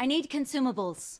I need consumables.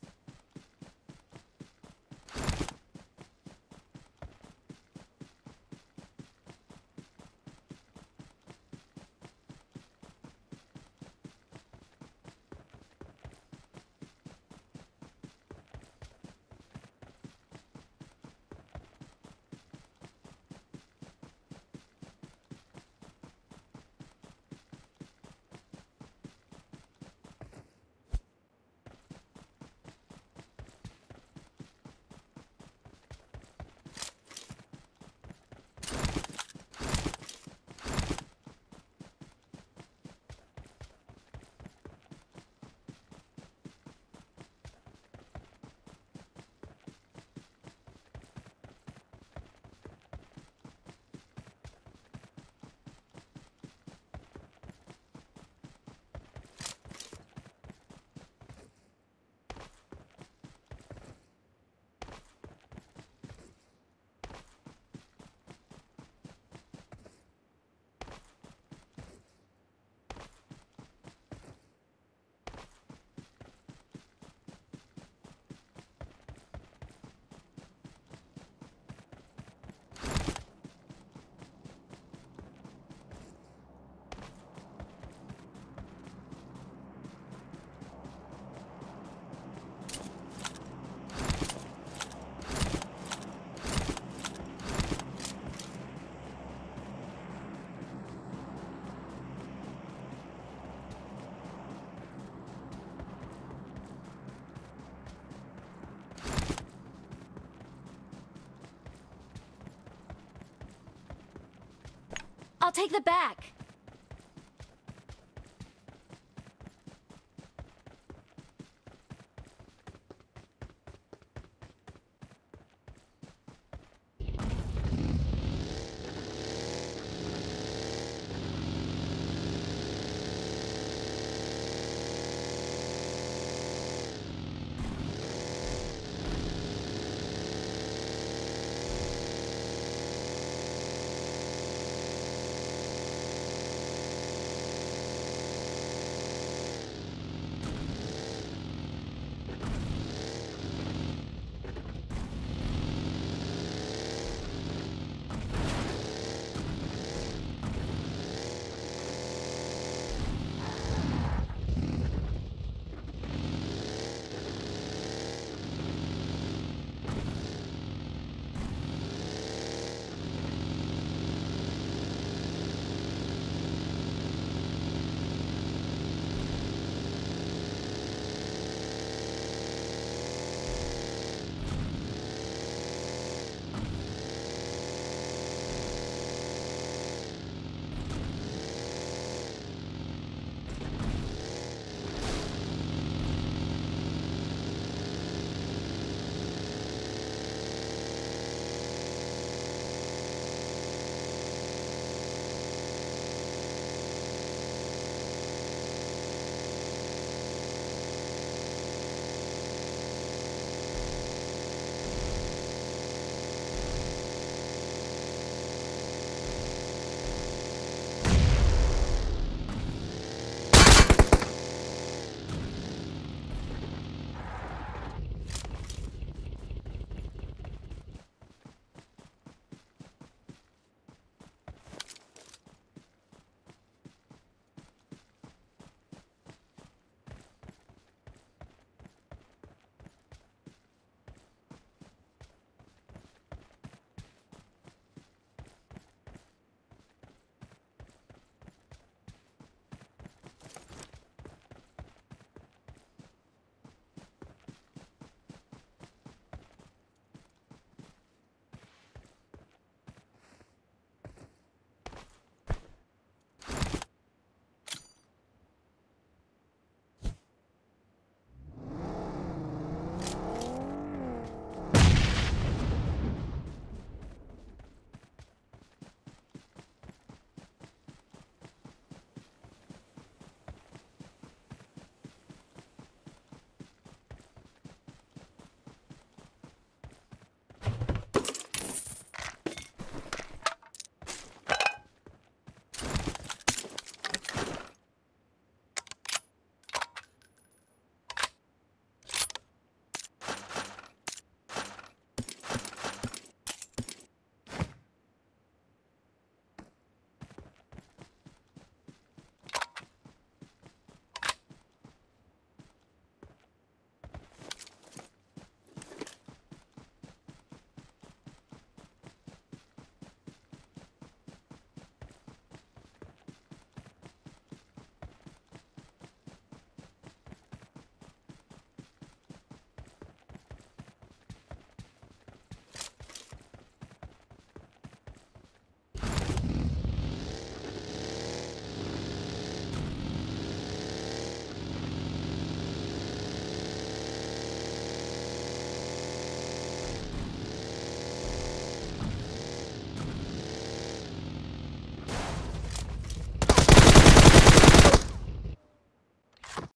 I'll take the back.